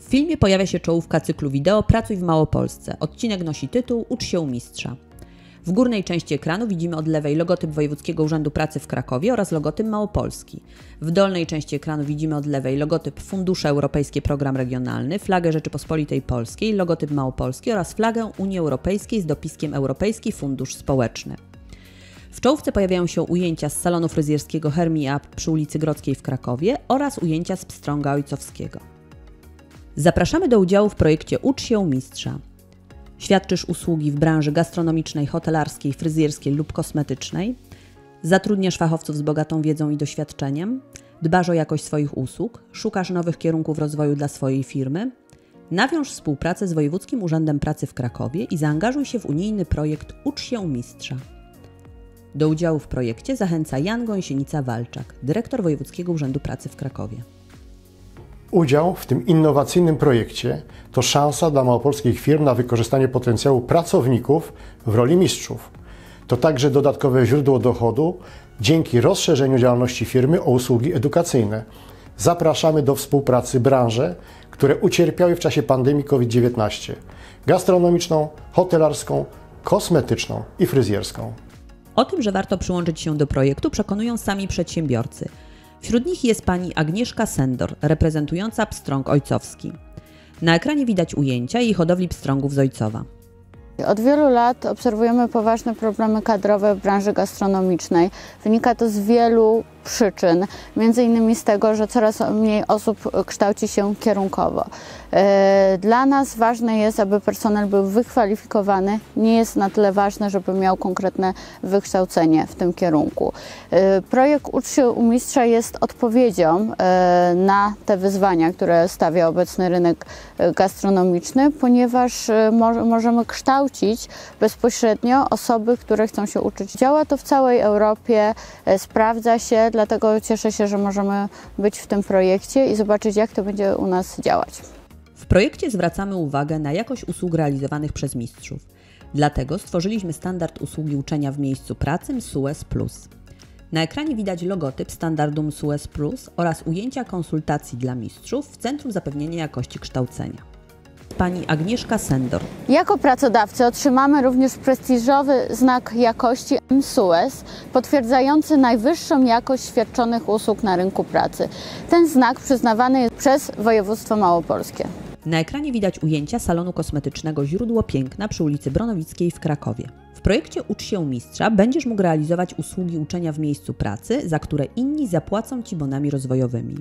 W filmie pojawia się czołówka cyklu wideo Pracuj w Małopolsce. Odcinek nosi tytuł Ucz się u mistrza. W górnej części ekranu widzimy od lewej logotyp Wojewódzkiego Urzędu Pracy w Krakowie oraz logotyp Małopolski. W dolnej części ekranu widzimy od lewej logotyp Fundusze Europejskie Program Regionalny, flagę Rzeczypospolitej Polskiej, logotyp Małopolski oraz flagę Unii Europejskiej z dopiskiem Europejski Fundusz Społeczny. W czołówce pojawiają się ujęcia z salonu fryzjerskiego Hermie Up przy ulicy Grodzkiej w Krakowie oraz ujęcia z Pstrąga Ojcowskiego. Zapraszamy do udziału w projekcie Ucz się mistrza. Świadczysz usługi w branży gastronomicznej, hotelarskiej, fryzjerskiej lub kosmetycznej? Zatrudniasz fachowców z bogatą wiedzą i doświadczeniem? Dbasz o jakość swoich usług? Szukasz nowych kierunków rozwoju dla swojej firmy? Nawiąż współpracę z Wojewódzkim Urzędem Pracy w Krakowie i zaangażuj się w unijny projekt Ucz się mistrza. Do udziału w projekcie zachęca Jan Gąsienica-Walczak, dyrektor Wojewódzkiego Urzędu Pracy w Krakowie. Udział w tym innowacyjnym projekcie to szansa dla małopolskich firm na wykorzystanie potencjału pracowników w roli mistrzów. To także dodatkowe źródło dochodu dzięki rozszerzeniu działalności firmy o usługi edukacyjne. Zapraszamy do współpracy branże, które ucierpiały w czasie pandemii COVID-19: gastronomiczną, hotelarską, kosmetyczną i fryzjerską. O tym, że warto przyłączyć się do projektu, przekonują sami przedsiębiorcy. Wśród nich jest pani Agnieszka Sendor, reprezentująca pstrąg ojcowski. Na ekranie widać ujęcia jej hodowli pstrągów z Ojcowa. Od wielu lat obserwujemy poważne problemy kadrowe w branży gastronomicznej. Wynika to z wielu przyczyn, między innymi z tego, że coraz mniej osób kształci się kierunkowo. E, dla nas ważne jest, aby personel był wykwalifikowany. Nie jest na tyle ważne, żeby miał konkretne wykształcenie w tym kierunku. E, projekt Ucz się u mistrza jest odpowiedzią e, na te wyzwania, które stawia obecny rynek gastronomiczny, ponieważ możemy kształcić bezpośrednio osoby, które chcą się uczyć. Działa to w całej Europie, sprawdza się, dlatego cieszę się, że możemy być w tym projekcie i zobaczyć, jak to będzie u nas działać. W projekcie zwracamy uwagę na jakość usług realizowanych przez mistrzów. Dlatego stworzyliśmy standard usługi uczenia w miejscu pracy MSUS Plus. Na ekranie widać logotyp standardu MSUS Plus oraz ujęcia konsultacji dla mistrzów w Centrum Zapewnienia Jakości Kształcenia pani Agnieszka Sendor. Jako pracodawcy otrzymamy również prestiżowy znak jakości MSUS, potwierdzający najwyższą jakość świadczonych usług na rynku pracy. Ten znak przyznawany jest przez województwo małopolskie. Na ekranie widać ujęcia salonu kosmetycznego Źródło Piękna przy ulicy Bronowickiej w Krakowie. W projekcie Ucz się mistrza będziesz mógł realizować usługi uczenia w miejscu pracy, za które inni zapłacą Ci bonami rozwojowymi.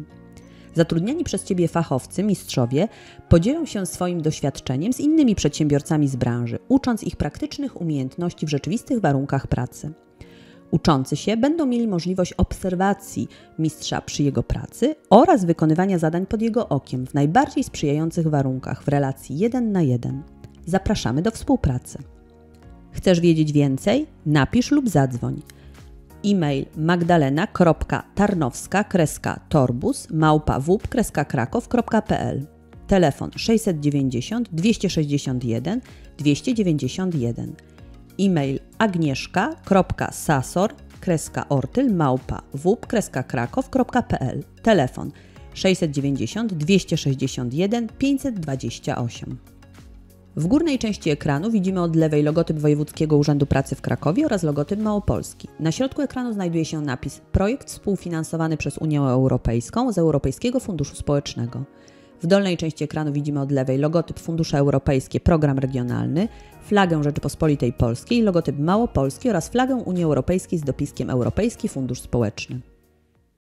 Zatrudniani przez Ciebie fachowcy, mistrzowie, podzielą się swoim doświadczeniem z innymi przedsiębiorcami z branży, ucząc ich praktycznych umiejętności w rzeczywistych warunkach pracy. Uczący się będą mieli możliwość obserwacji mistrza przy jego pracy oraz wykonywania zadań pod jego okiem w najbardziej sprzyjających warunkach w relacji jeden na jeden. Zapraszamy do współpracy. Chcesz wiedzieć więcej? Napisz lub zadzwoń e-mail magdalena.tarnowska-torbus Telefon 690 261 291 E-mail agnieszka.sasor ortyl Telefon 690 261 528 w górnej części ekranu widzimy od lewej logotyp Wojewódzkiego Urzędu Pracy w Krakowie oraz logotyp Małopolski. Na środku ekranu znajduje się napis Projekt współfinansowany przez Unię Europejską z Europejskiego Funduszu Społecznego. W dolnej części ekranu widzimy od lewej logotyp Fundusze Europejskie Program Regionalny, flagę Rzeczypospolitej Polskiej, logotyp Małopolski oraz flagę Unii Europejskiej z dopiskiem Europejski Fundusz Społeczny.